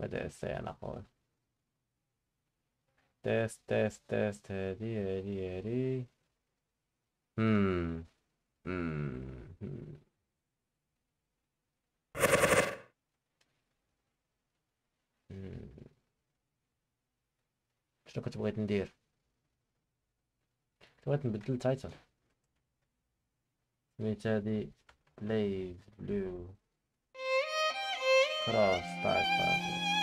مدرسة أنا أخوي تست تست تست هادي هادي هادي. هم هم هم. شنو كنت بغيت ندير؟ كنت بغيت نبدل التايتل سميت هادي بلايز بلو كروس تايب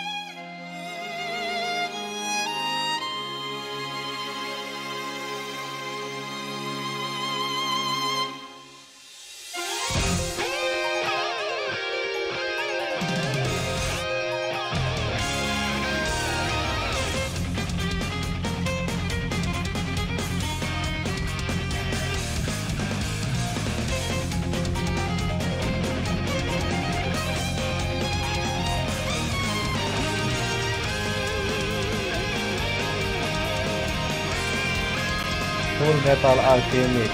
Metal Alchemist.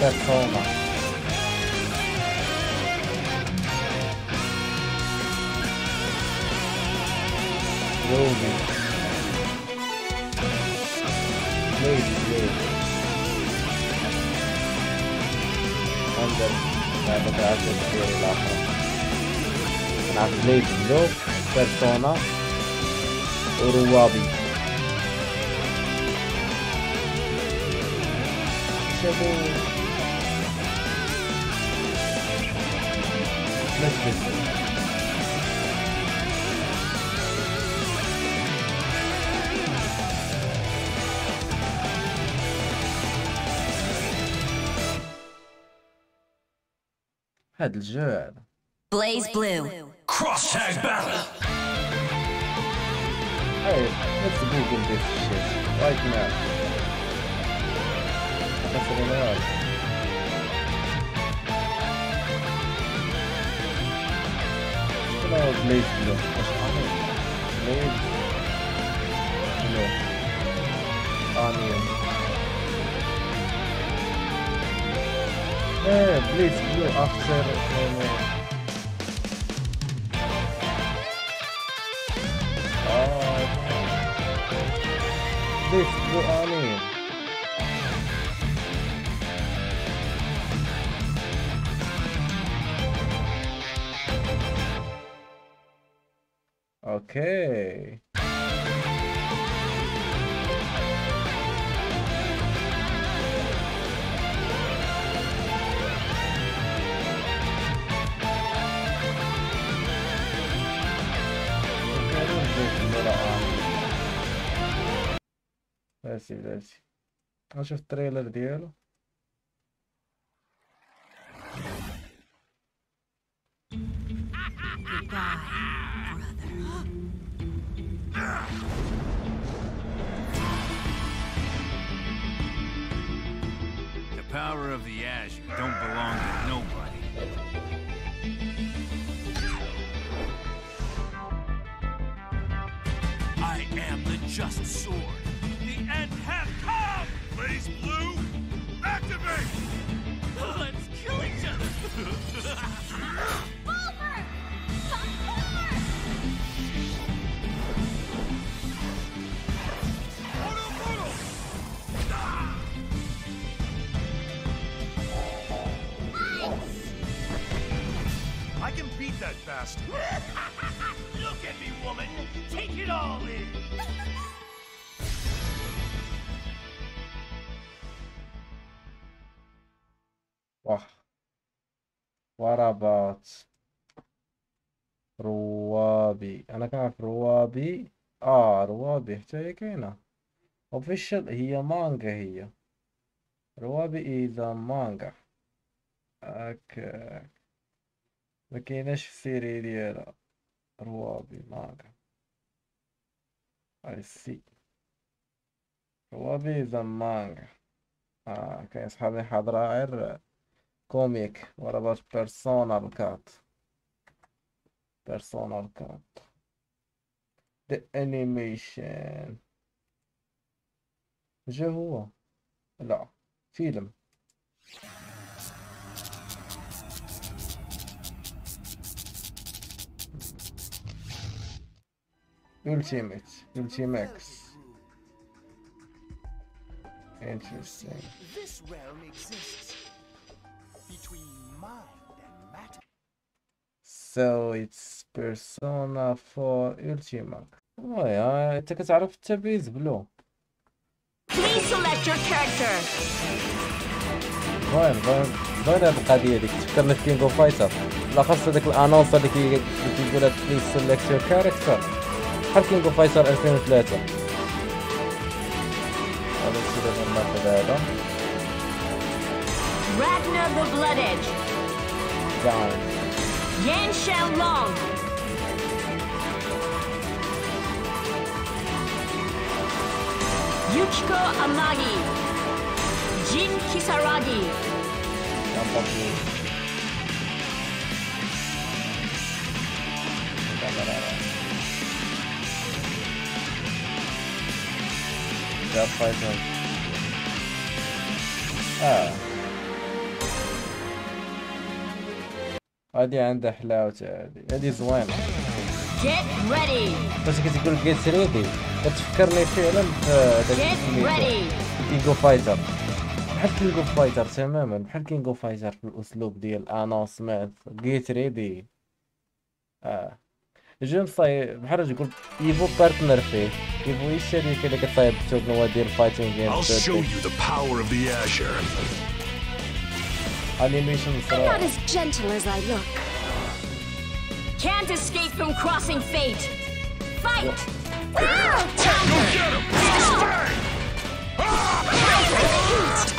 Persona. RWBY. Lady Blade. And then I have to add Persona, Uruwabi. double. Let's هذا BlazBlue. Crosshag Battle. Hey, let's Google this shit. Right What's on it? Blaze Blue. Onion. Yeah, Blaze Blue after uh, Oh, this blue onion. Okay. Ok. Versi, c'è Açık trailer diyelim. Power of the Azure don't belong bastard. Look at me, woman! Take it all in! واه What about روابي أنا في روابي آه روابي حتى هي كاينة اوفيشال هي مانجا هي. روابي اذا مانجا هكاك ما كايناش في السيري ديالها. روابي ماغا اي سي روابي زمانك آه كاين صحابي حاضرة غير كوميك ضربات بيرسونال كات بيرسونال كات ذا انيميشن جا هو. لا فيلم. Ultimate. Ultimax. Interesting. This realm exists between mind and matter. So it's Persona 4 Ultimax. وي انت كتعرف التبيز بلو Please select your character. زوين زوين زوين هاد القضية ديك تفكرنا في كينغ اوف فايتر بالاخص هذاك الانونس اللي كي- اللي كيقول بليز سيلكت يور كاركتر هارد كينج اوف فيصل 2003 هذا الشيء لازم ناخذ هذا Ragnar the Blood Edge. Yang Xiao Yukiko Amagi. Jin Kisaragi. Jump. جاب فايتر آه هادي عندها حلاوتها هادي هادي زوينة Get ready. بس كي تقول جيت ريدي كتفكرني فعلا ready. كينغ اوف فايتر بحال كينغ اوف فايتر تماما. بحال كينغ اوف فايتر في الأسلوب ديال الانونسمنت جيت ريدي آه. جو صاي بحال تقول يفو بارتنر فيه يفو اي الشركه اللي كتصايب التورنوا ديال فايتنج جيم I'll show you the power of the Azure. انيميشن I'm not صراحه as gentle as I look. Can't escape from crossing fate. Fight.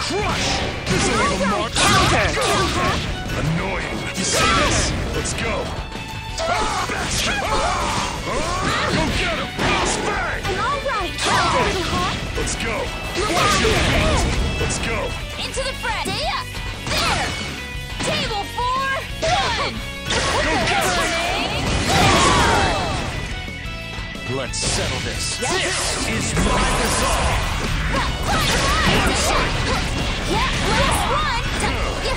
Crush! This ain't a mark. Annoying. You see this? Let's go. Alright, let's go. Watch your feet. Let's go. Into the fray. There. There. Table four. One. Go get! Let's settle this. This is my resolve. Yeah, last one. Yeah.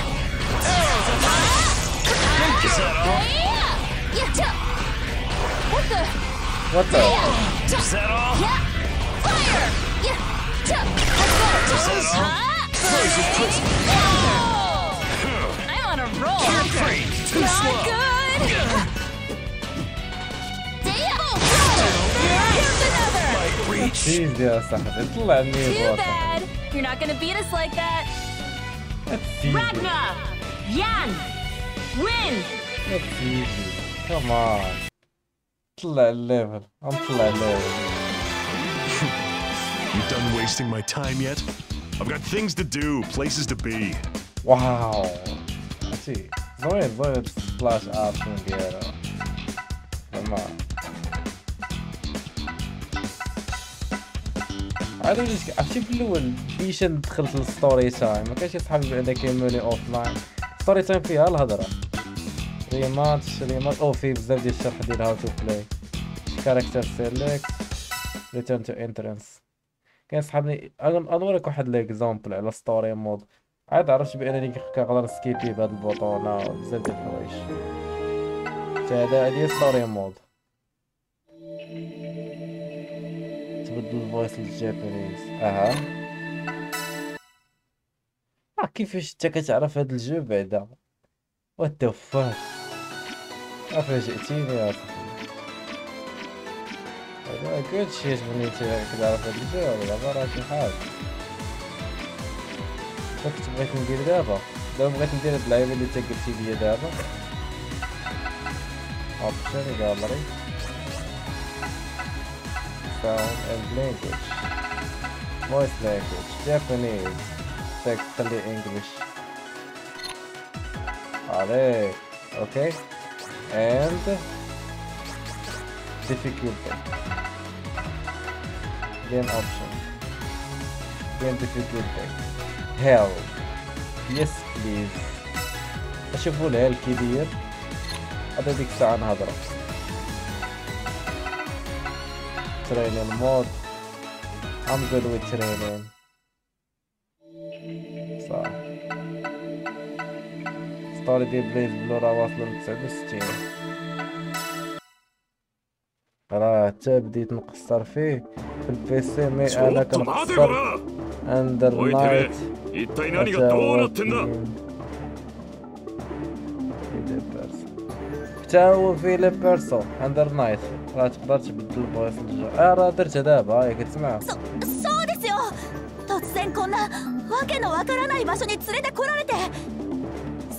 Is that all? What the? What the? Is that all? Yeah. Fire! Yeah. Let's go, Toes! I'm on a roll. Carefree. Too Not slow. good. Double Here's another. Light reach. Jesus, Too bad. You're not gonna beat us like that. Ragna! Jan! Win! That's easy. تيزي كمان طلع الليفل نطلع الليفل You done wasting my time yet? I've got things to do, places to be. واو عرفتي زوين زوين سبلاش ارت ديالها تمام عاد وليت عرفتي في الاول بيشن دخلت للستوري تايم ما كانش صحابي بعدا كيموني اوف لاين ستوري تايم فيها الهضره ريماتش ريماتش أو فيه بزاف ديال الشرح ديال هاو تو بلاي كاركتر سيلكت ريتيرن تو انترنس كاين صحابني انوريك واحد ليكزامبل على ستوري مود عاد عرفت بأنني كنقدر سكيبي بهاد البوطونه وبزاف ديال الحوايج. حتى هذا هادي ستوري مود تبدل الفويس للجابانيز. أها. آه كيفاش أنت كتعرف هاد الجو بعدا؟ وات ذا فاك Of is het het niet af. Ik ben een kutje is niet te werken daarvoor die wilde, dat was als je gaat. Как ты брать не дерьмо? Да брать не дерьмо, die или тек идти не дерьмо. Option gallery. Sound and language. Voice language. Japanese. Textually English. Alright. Okay. and difficulty game option game difficulty hell yes please اشوفوا الهيل كي داير هذا ديك الساعة نهضرو training mode I'm good with training ستوري ديال بليز بلو راه واصلة لتسعود وستين راه حتى بديت نقصر فيه في البيسي مي ちょ انا っと待て كنقصر こら اندر おいてめ نايت え一体何がどうなってんだ حتى هو في لي بيرسو اندر نايت راه تقدر تبدل البويس الجو اه راه درتها دابا هاي كتسمع そそうですよ突然こんなわけのわからない場所に連れてこられて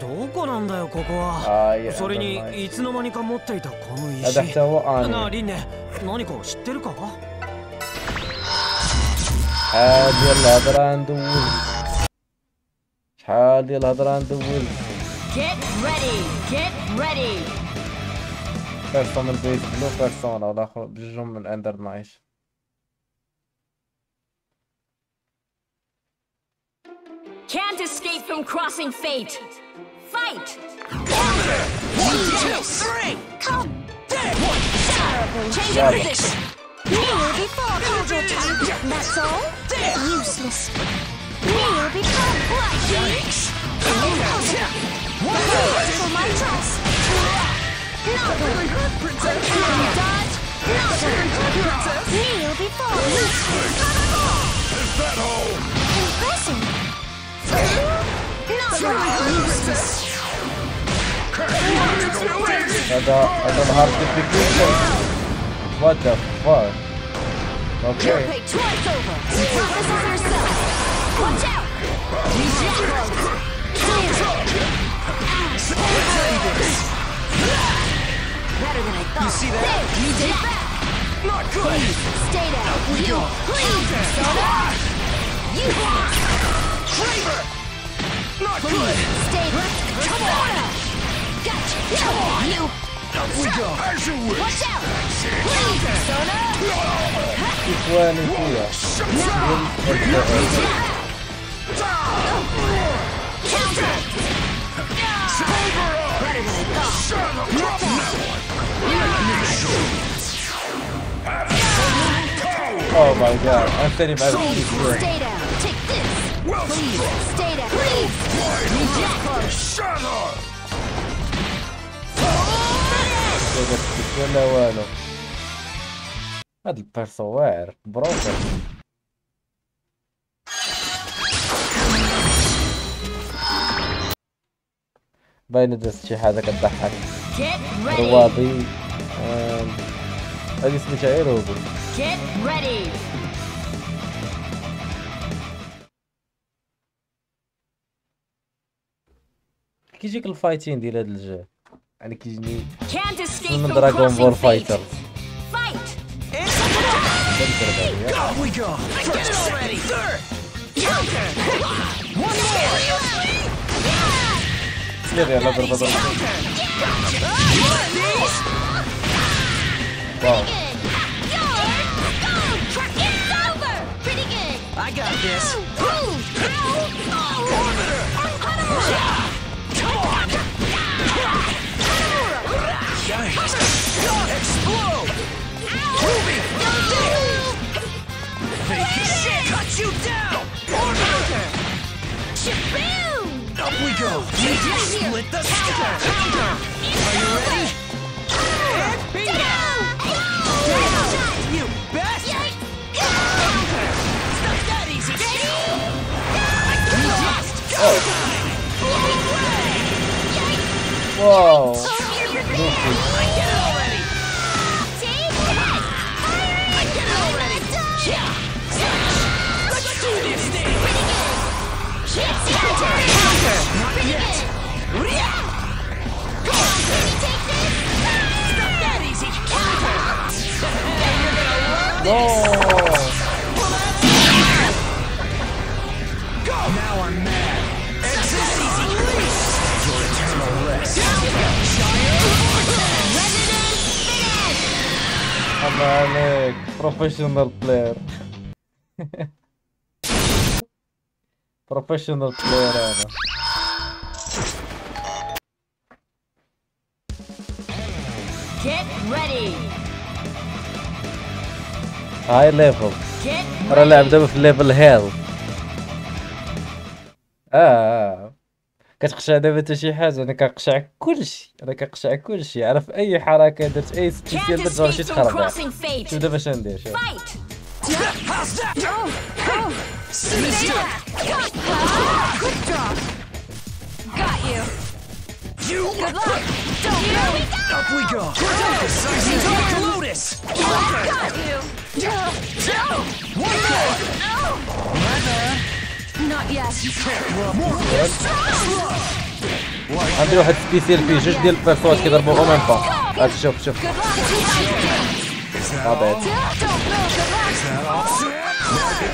どこなんだよここは اه يا それ اندر に نايت いつの間にか持っていたこの石 هذا حتى هو なあ اني リンネ何か知ってるか شحال ديال الهضره ندوز شحال ديال الهضره ندوز Get ready Get ready بيرسون من بيس بلو بيرسونا والاخر بجوجهم من اندر نايت Can't escape from crossing fate Fight One, two, three! Come Change Yeah. your position Kneel before Kojotan. That's all? Useless. Kneel before Flashy. For I don't to. What the fuck? Okay. You'll pay twice over. Yourself. Watch out. Jackals. Better than I thought. You see that? You did. Not good. Please, stay down. You. Please. You. Not Please. good! Stay back! Come on! Gotcha! Come on! You! Up we go! As you wish! Watch out! Here. Oh my god, I'm sitting by the street. this. Please, stay down. Please. ولا والو هاد البيرسو واعر بروكر باين درت شي حاجه كضحك Get ready. روابي آم، هادي سميتها غير روبي Get ready. كيجيك الفايتين ديال هاد الجو يعني كيجيني Can't escape من from دراغون crossing بول fate. فايتر Fight. Up we go Get it already Counter. One more. سير يلا ضربة ضربة واو It's over. Pretty good. I got this Moving! Cut you down! Up we go! Just split the counter! Counter! Are you ready? Down! Down! You best! Counter! It's that easy! You just! Go! Whoa! الله عليك بروفيشنال بلاير بروفيشنال بلاير انا Get ready. هاي ليفل Get ترى اللعب ready. دابا في الليفل هيل اه اه كتقشع دابا حتى شي حاجة أنا كنقشع كلشي أنا كنقشع كلشي عرف أي حركة درت أي ستيك ديال درت شي تخربع شوف دابا اش ندير شوف. عندي واحد سبيسيال فيه جوج ديال البيرسونات كيضربوا أو ميم با. هاك شوف شوف.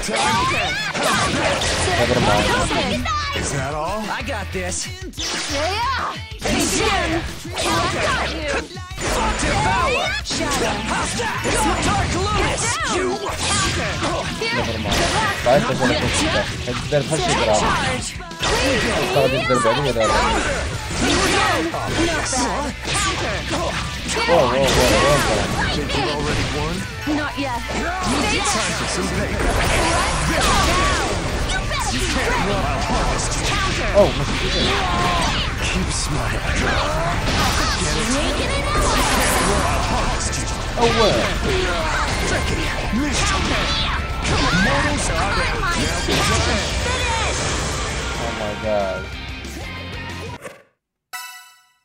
Is that all? I got this. Yeah. Devour! Dark Lotus. You! Never mind. Vai fazer uma consulta. É de zero para chegar. Os. Not bad. Counter. Whoa, whoa, whoa, whoa, Think you already won? Not yet. It's time for some paper. You better be ready. Counter. Oh, Keep smiling. Sneaking it out. Oh, well. Take it. Missed. Mortals are down. Now, finish. Oh, my God.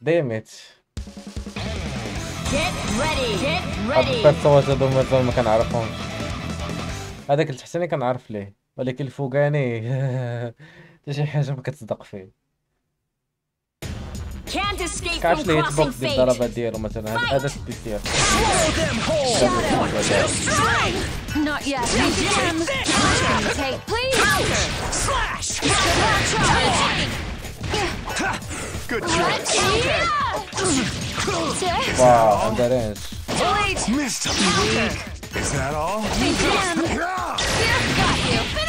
damn it أكتر صوت هذوما مازال ما كنعرفهمش هذاك التحتاني كنعرف ليه ولكن الفوقاني. حتى شي حاجة ما كتصدق فيه. كاش لي هيت بوكس ديال الضربة ديالو مثلا؟ هذا هذا Not yet. Take, Good choice. Yeah. Wow, on that end. Is that all? You can. got you. But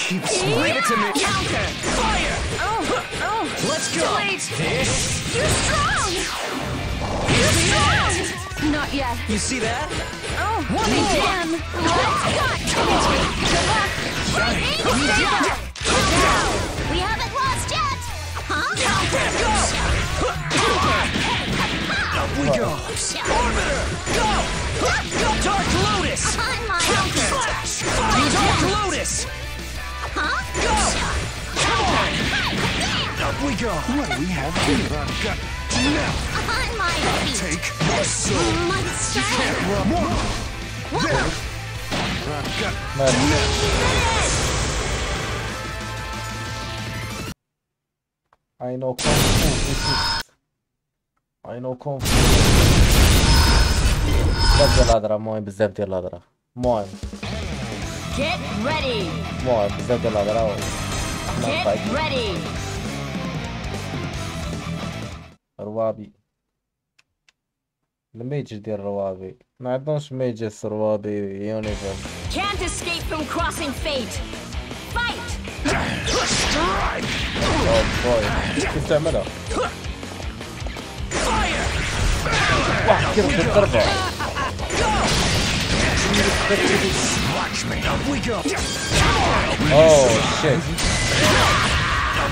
Keep smiling. Give it to me. Counter. Fire. Oh, oh. Let's go. You're strong. You're strong. Not yet. You see that? Oh, begin. Good luck. Stay back. We haven't lost yet! Huh? Up we go. Orbiter. Go. Go. Dark Lotus. On my own! Flash. Fire. Dark Lotus. Huh? Go. Come on. Up we go. What do we have here? I've got now. On my feet! Take your soul. My strength! Rub more. Whoa! I've got I know kung fu this is I know kung fu بزاف ديال الهضره المهم بزاف ديال الهضره المهم Get ready. المهم بزاف ديال الهضره Get ready. روابي الميج ديال روابي ما عندهمش ميجس روابي يونيفرس Can't escape from crossing fate. Fight. اوه بوي كيف تعملها؟ واحد كيرد الضربة Up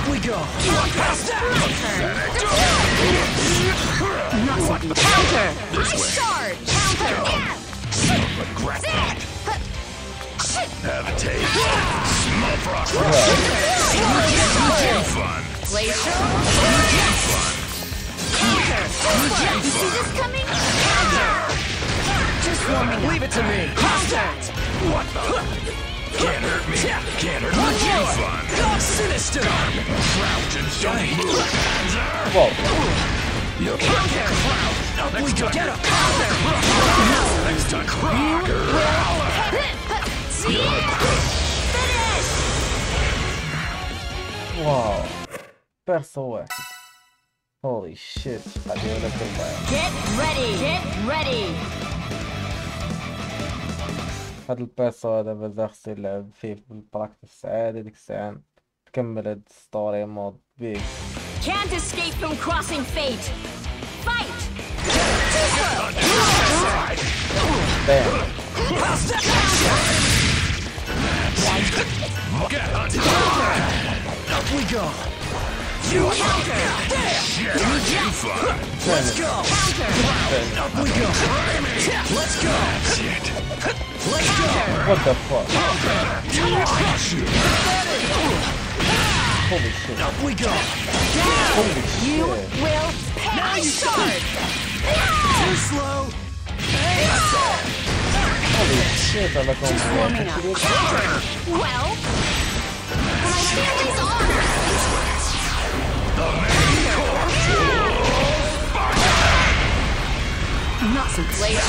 we go! Not counter! This I way. charge! Counter! Have a taste. Small frog. Fun. Glacial. Counter. Counter. You see this coming? Counter. Just warming Leave it to me. Contact. What the? Can't hurt me. Can't hurt me. Fun. Go sinister. Crouch and don't move. Hands up. واو You can't Up we go. Get up. Next time. Rock واو بيرسو واحد هولي شيت غادي ولا تربع Get ready. Get ready. هاد البيسو هذا بزاف خصو يلعب فيه بالبراكتس عادي ديك الساعة تكمل هاد ستوري مود بيه Can't escape from crossing fate. Fight! دايم Up we go. You counter. Let's go. Up we go. Let's go. Let's go. What the fuck Holy shit. Up we go. Down. Holy you will pay now you shard. Too slow. Holy shit, I look on my Well, my family's honor. The main course. Not so late. I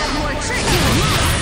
have more tricks.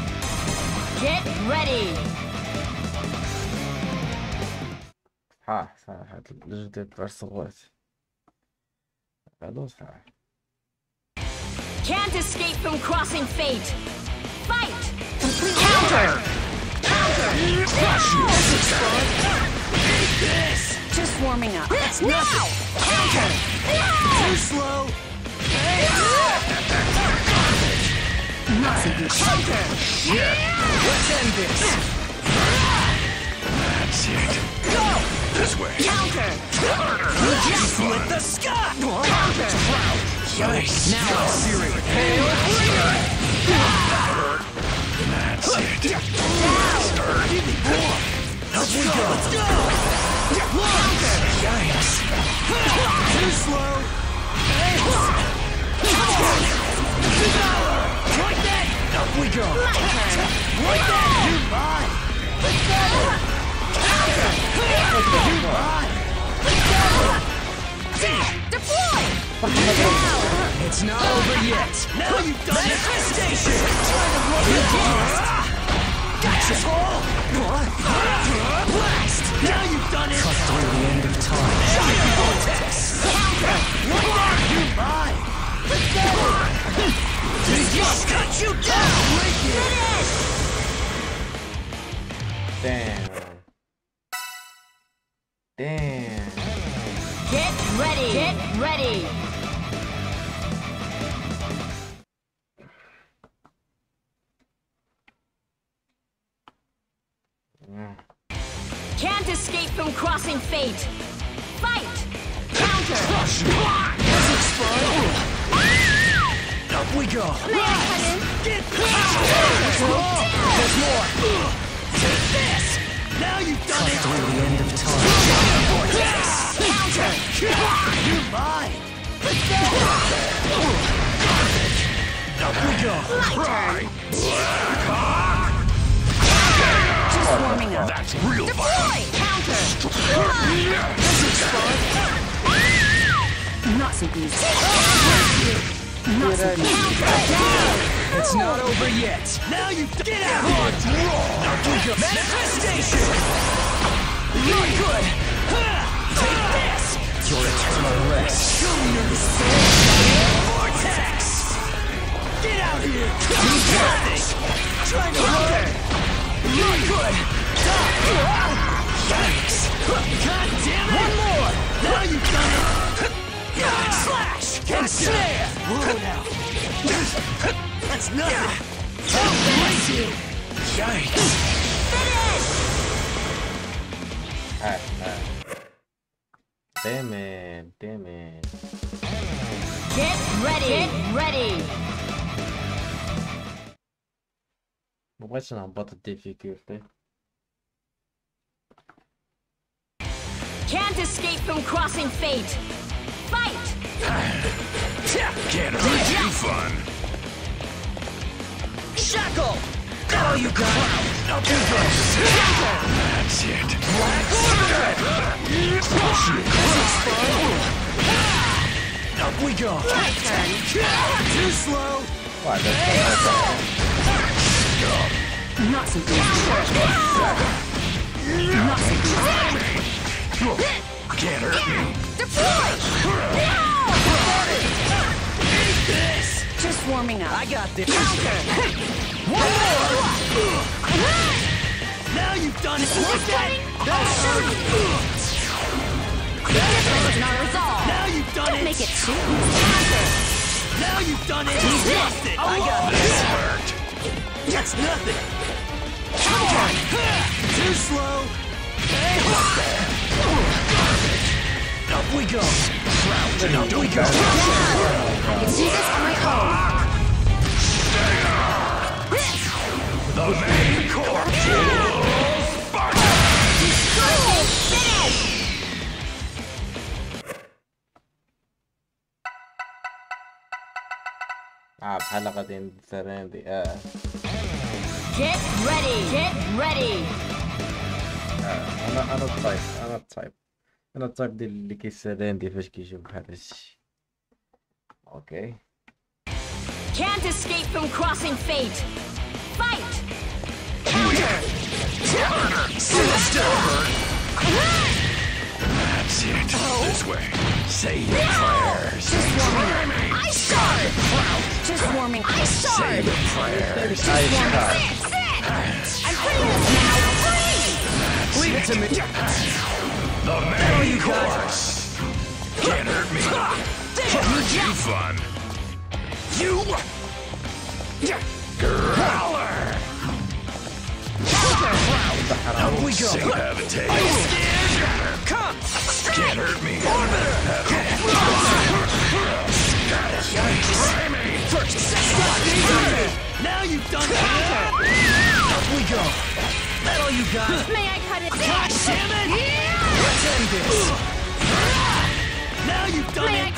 Get ready! صحاح صحاح هاد الجديد تاع الصغوات هادو صحاح Can't escape from crossing fate! Fight! Complete counter! This. Just warming up. Now! Counter! Too slow. Not so good. Counter! Let's end this. That's it. Go. This way. Counter! Split the sky. Counter! Yikes. Now I'm serious. That's it. Up we go. Let's go. Yikes. Too slow. Like that. Up we go. Like that. You're mine. You're mine. Deploy! It's not over yet. Now you've done Manifestation. Gotcha. Blast. Now you've done it. Cut through the end of time. Giant vortex. More. You're mine. Just cut you down. Damn Damn Get ready! Get ready! Can't escape from crossing fate! Fight! Counter! Up we go. Yes! Get There's more. Take this. Now you've done it. through the end of time. Vortex. Counter! You're mine. Up we go. My turn! Just warming up. That's real violence. Deploy! Counter! Not so good. Not so. It's not over yet. Now you get out of here. Up we go. Manifestation. Not good. Take this. Your eternal rest. Show me your. Vortex. Get out of here. You got this. Trying to run. Not good. Yikes. God damn it. One more. Now you've done it. Slash can snare! Whoa now. That's nothing. How bless! Yikes. Finish! Alright, alright. Damn it, damn it. Get ready! Get ready! What's Właśnie about the difficulty. Can't escape from crossing fate! Fight! Can't hurt you fun. Shackle! Oh, you got it. Up you go. That's it. Up we go. Too slow. Why, Not so good. Not so good. Can't hurt me. Deploy! Just warming up. I got this. Counter! Now you've done it! this coming? That's Shoot! Difference in our resolve. Now you've done Don't it. make it too Counter! Now you've done it. You lost it. I got this. Hurt. That's nothing. Counter! Too slow. Up we go. Crouch and up we go. I can do this on my own. The main core. Finish! اه بحلقة دين سرندي اه Get ready! Get ready! آه. انا انا الطيب انا الطيب انا الطيب ديال اللي كيسرندي فاش كيجيب بحال هادشي اوكي Can't escape from crossing fate! Fight! That's it. This way. Say your prayers. Just warming up. I start! Just warming up. I Say start! your prayers. Just warming up. Sit! Sit! I'm putting this now free! Leave it to me. The main oh, course. Can't hurt me. You fun. You. Growler. Up we go. Say have a taste. Are you scared? Come. Can't hurt me. First, second. Now you've done it. Up we go. That all you got? May I cut it? Gosh damn it! Let's end this. Now you've done May it.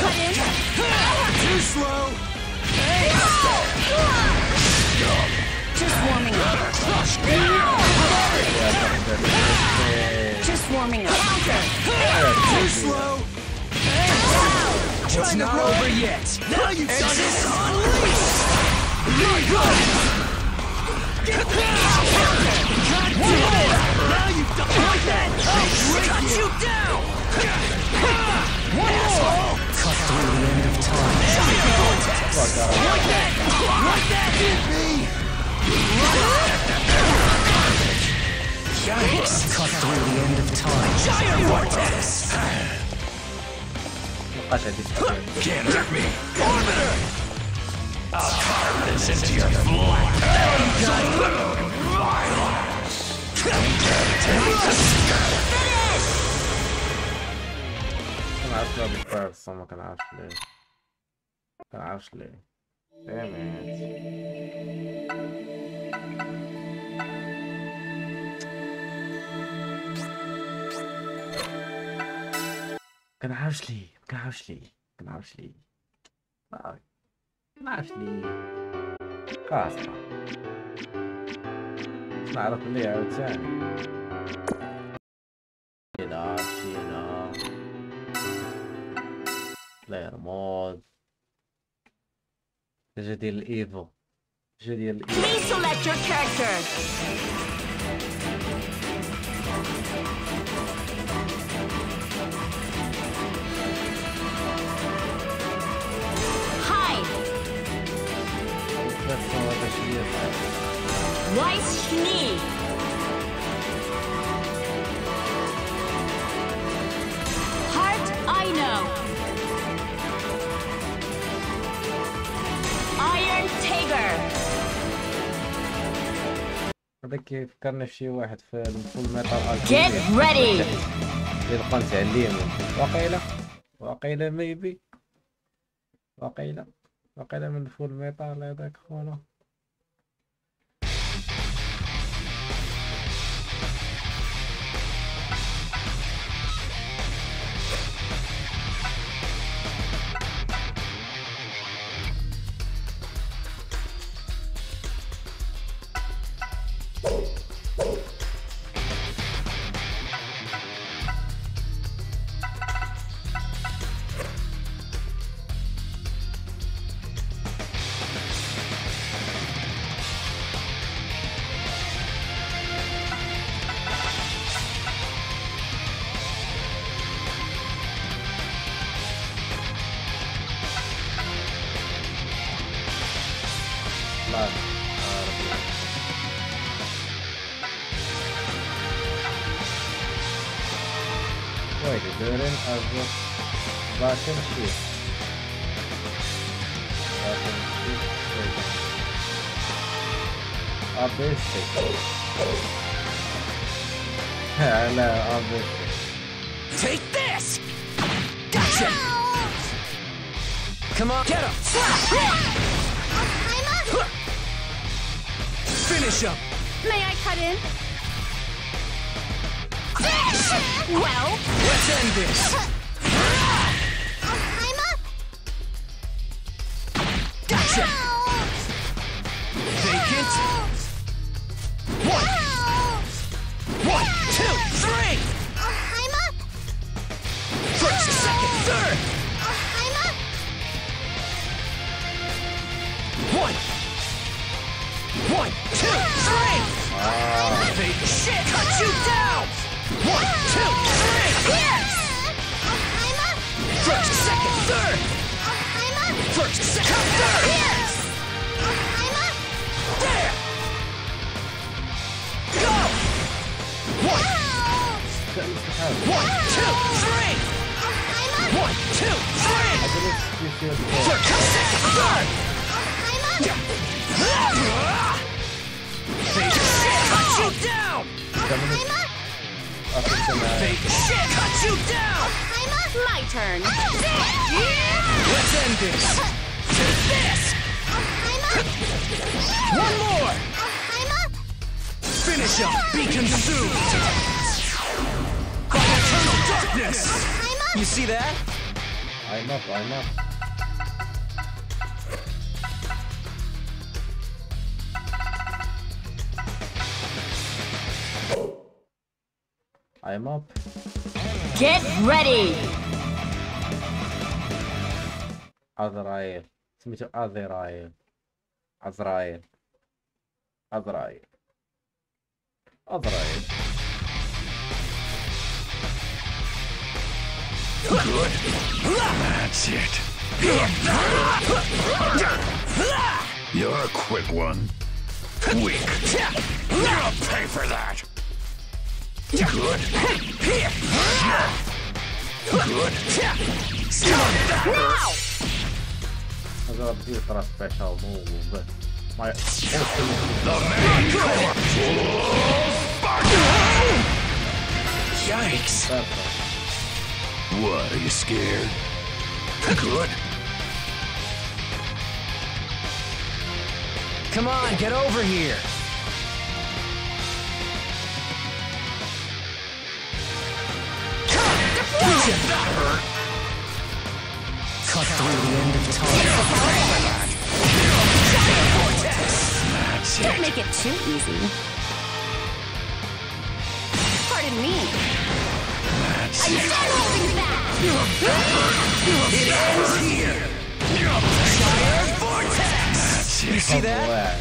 Too slow. Just warming up. Just warming up. Too slow. It's not over yet. Now you've done it. Unleash. Now You've done like that! I'll shut you down! Asshole! Cut through the end of time. Fuck out. Like that! Like that! Hit me! Giant! Cut through the end of time. Giant vortex! Can't hurt me! Orbiter! I'll carve this into your flat. Violent! flesh. كنعرف لها بالفارس ما كنعرفش ليه كنعرفش ليه Damn it. كنعرفش ليه كنعرفش ليه كنعرفش ليه آه، كنعرفش ليه خلاص it's familiar, cioè. E da, sì, no. Player mod. Gece değil Evo. Gece değil Evo. Please select your character. Hi. That's not what I should. Weiss Schnee. Heart I know. Iron Tiger. هذا كيفكرني في شي واحد في الفول ميتال Get ready. اللي بقى نتعلم واقيلا واقيلا ميبي واقيلا واقيلا من فول ميتال هذاك خونا Finish! May I cut in? Well, Let's end this! I'm up. Gotcha! Vacant! One, one, two, three! I'm up. First, second, third! I'm up. One, one, two, three! Oh. Vacant shit! Cut you down! One, two, three! Yes. I'm up. First, second, third! I'm up. First, second, third! Yes. I'm up. There! Go! One, one, two, three! I'm up. One, two, three! I believe you feel the Third, second, third! I'm up. Fake shit, cut you down! Dominic after tonight. Fake shit, cut you down! I'm up. My turn. Let's end this! Take this! I'm. One more! I'm. Finish up! Be consumed! By eternal darkness! I'm. You see that? I'm up, I'm up. I'm up. Get ready! Azrael. سميتو Azrael. Azrael. Azrael. Azrael. That's it. You're a quick one. Weak. You'll pay for that. Good. Good. Now! I was about Agora precisa a special move, but my the main. Yikes! What are you scared? Good. Come on, get over here. Through the end of time. Don't make it too easy. Pardon me. I'm done holding back. It ends here! Giant vortex! You see that?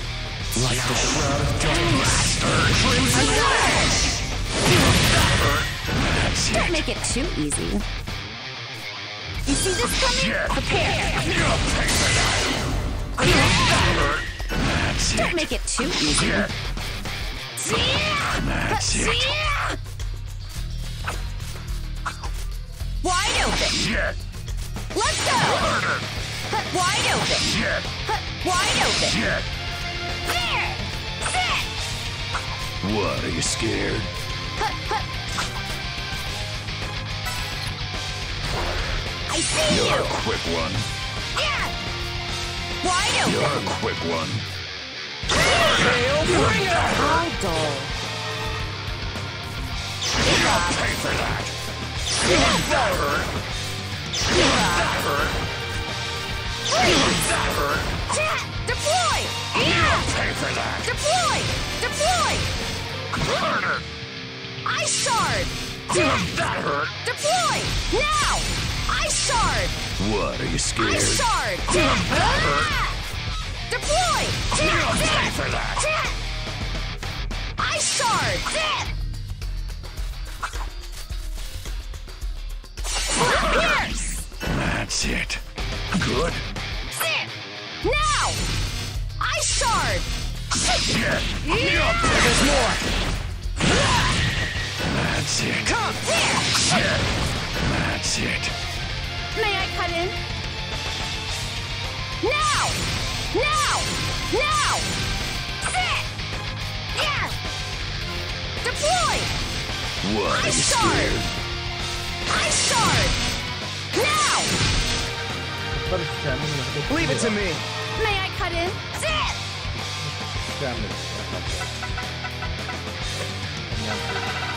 Like the shroud of darkness. Crimson Lash! That's Don't make it too easy. You see this coming? Shit. Prepare. You'll pay for Don't make it too easy. Shit. See? That's it. See? Wide open. Shit. Let's go. Harder. Wide open. Shit. Wide open. Shit. There. Sit. What, are you scared? I see You're a quick one. Yeah! Why don't you. quick one. Yeah. Wide You're open. a quick one. Hail, bring it! How. You'll pay for that. That hurt. That hurt. That hurt. Deploy. You'll pay for that. Deploy. Deploy. Harder. Ice shard. That hurt. Deploy. Now. Ice shard. What, are you scared? Ice shard. That. Deploy. You'll pay for that. Ice shard. Pierce. That's it. Good. Sit. Now. Ice Shard! There's more. That's it. Come here! That's it. May I cut in? Now! Now! Now! Sit! Yeah! Deploy! What? I start! I start! Now! Leave it to me! May I cut in? Sit! Damage.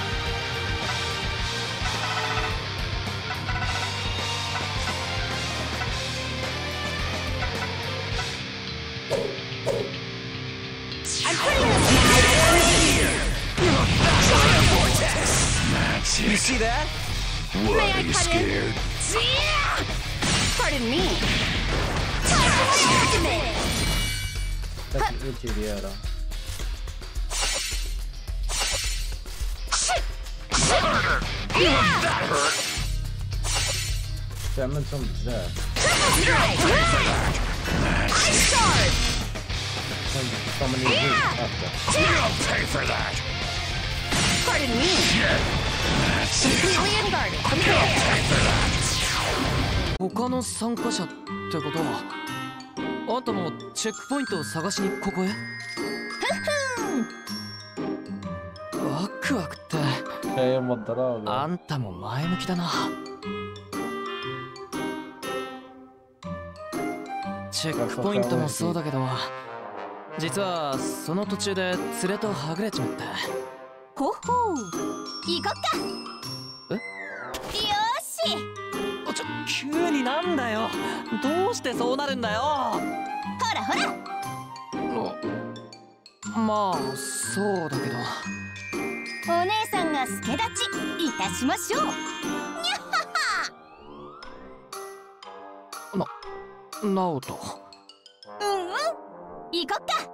See that? What, May are I you scared? Yeah! Pardon me. Time for my ultimate! Taki ulti diyorum. Murder! Yeah! That hurt! Damn it, some death. I starved! So many yeah! You'll pay for that! Pardon me! Shit! 他の参加者ってことはあんたもチェックポイントを探しにここへ？ワクワクって。あんたも前向きだな。チェックポイントもそうだけど実はその途中で連れとはぐれちまって。ほほう。行こっか。えよーし。ちょ急になんだよ。どうしてそうなるんだよ。ほらほら。まあそうだけど。お姉さんが助立ちいたしましょう。にゃっは。はナオトうんうん。行こっか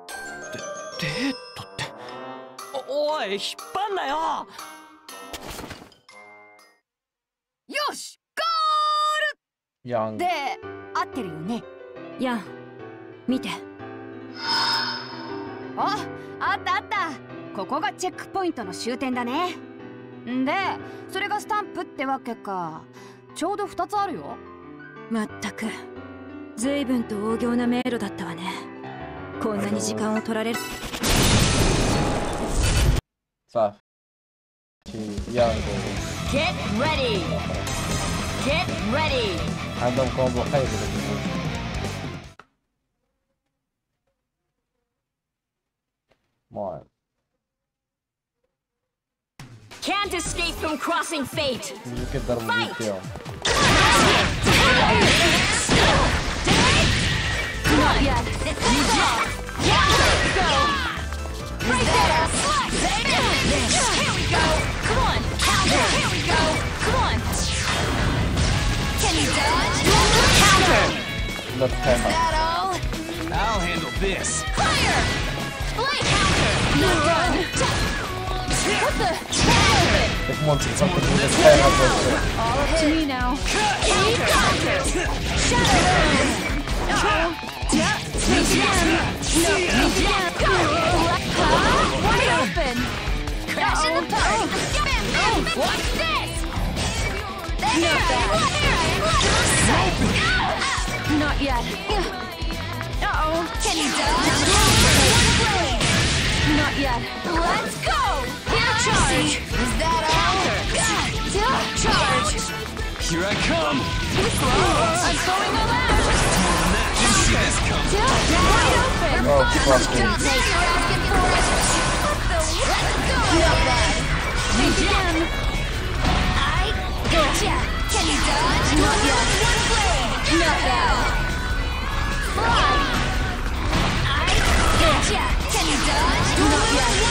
おおい。引っ張んなよ。よしヤングで合ってるよね。やん。見て。ああったあった。ここがチェックポイントの終点だね。んでそれがスタンプってわけか。ちょうど2つあるよ。まったく。随分と大行な迷路だったわね。こんなに時間を取られる صافي يانغو Get ready Get ready عندهم كومبو خير المهم Can't escape from crossing fate يمكن ضربوا بيك فيهم Not yet. You jump. Is that all? I'll handle this. Fire! Blade counter! No run! What the? If something with this kind of All to me now. Keep going. Shadow! Wide open! Crash in the post! What's this? Not not yet. Uh-oh. Can you dodge? Not yet. Let's go. Here charge. Is that all? Charge. Here I come I'm going all out. See this come Wide open. Oh, fuck me. Don't asking for it. Let's go. Not bad. Think again. I gotcha. Can you dodge? Not yet. One blade. Bad. Fly. I. Can you dodge? Not yet.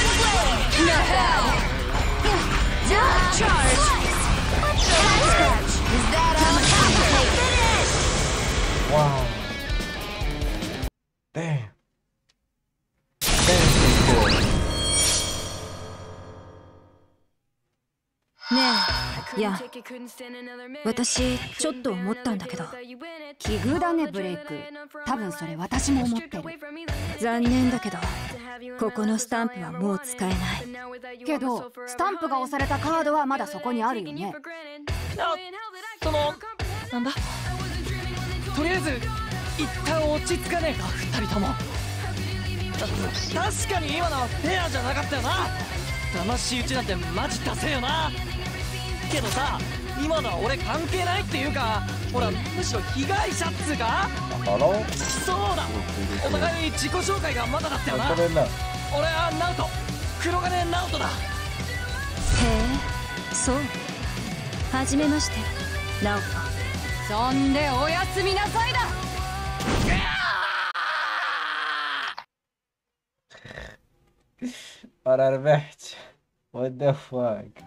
私ちょっと思ったんだけど奇遇だねブレイク。多分それ私も思ってる。残念だけどここのスタンプはもう使えない。けどスタンプが押されたカードはまだそこにあるよね。あそのなんだ？とりあえず一旦落ち着かねえか二人とも。た確かに今のはフェアじゃなかったよな。騙し討ちなんてマジダセえよなけどさ今のは俺関係ないっていうかほらむしろ被害者っつうかそうだ。お互い自己紹介がまだだったよな。俺はナウト黒金ナウトだ。へえそう。はじめまして。ナオトそんでおやすみなさいだ。Parar. What the fuck?